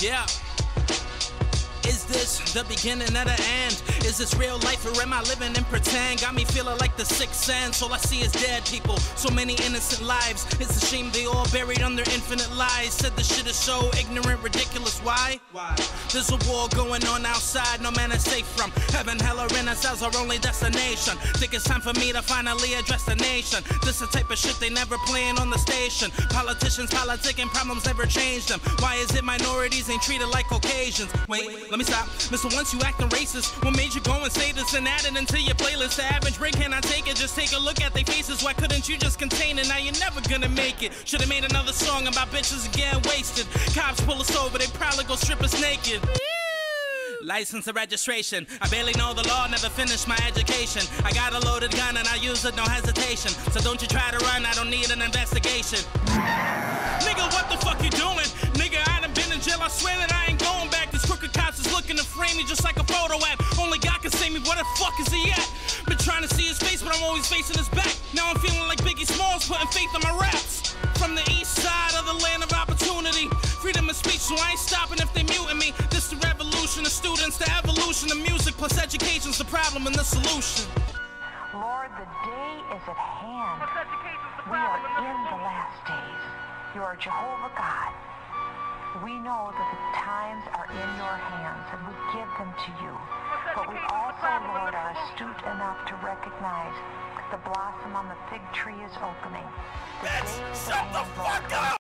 Yeah. Is this the beginning of the end? Is this real life or am I living in pretend? Got me feeling like the sixth sense. All I see is dead people. So many innocent lives. It's a shame they all buried under infinite lies. Said this shit is so ignorant, ridiculous. Why? Why? There's a war going on outside, no man is safe from. Heaven, hell, or in ourselves our only destination. Think it's time for me to finally address the nation. This the type of shit they never playing on the station. Politicians politicking, problems never change them. Why is it minorities ain't treated like Caucasians? Wait, let me stop. Mister, once you acting racist, what made you go and say this and add it into your playlist? The average brain cannot take it. Just take a look at their faces. Why couldn't you just contain it? Now you're never gonna make it. Should've made another song about bitches getting wasted. Cops pull us over, they probably go strip us naked. License and registration. I barely know the law, never finished my education. I got a loaded gun and I use it, no hesitation. So don't you try to run, I don't need an investigation. Nigga, what the fuck you just like a photo app. Only God can save me, where the fuck is he at? Been trying to see his face, but I'm always facing his back. Now I'm feeling like Biggie Smalls, putting faith in my raps. From the east side of the land of opportunity. Freedom of speech, so I ain't stopping if they muting me. This the revolution of students, the evolution of music, plus education's the problem and the solution. Lord, the day is at hand. We are in the last days. You are Jehovah God. We know that the times are in your hands and we give them to you. But we also, Lord, are astute enough to recognize that the blossom on the fig tree is opening. The Bitch, shut the fuck up!